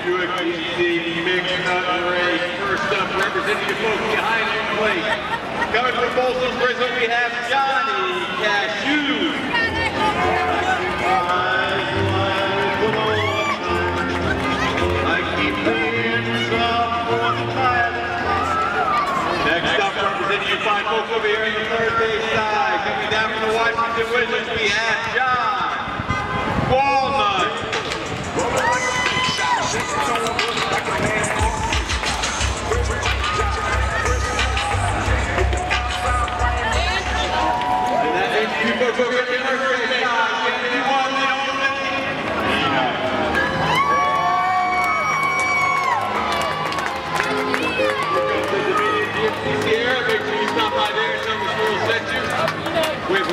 Buick GMC Mixed Nut Race. First up, representing the folks behind home plate. Coming we have Johnny Cashew. Next up, representing folks over here in the third base side. Coming down from the Washington Wizards, we have John Wall-Nut.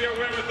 be aware of